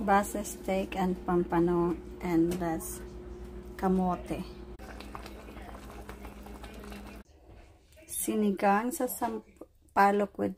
basa steak and pampano and that's kamote. Sinigang sa sampalok with